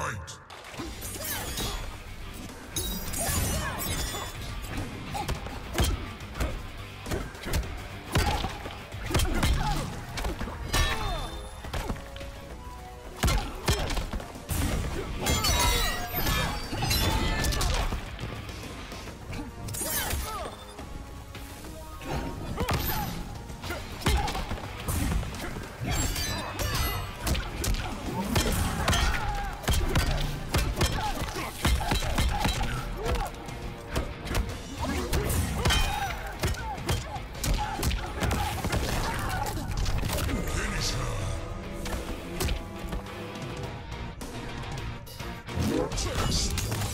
Fight! your chest.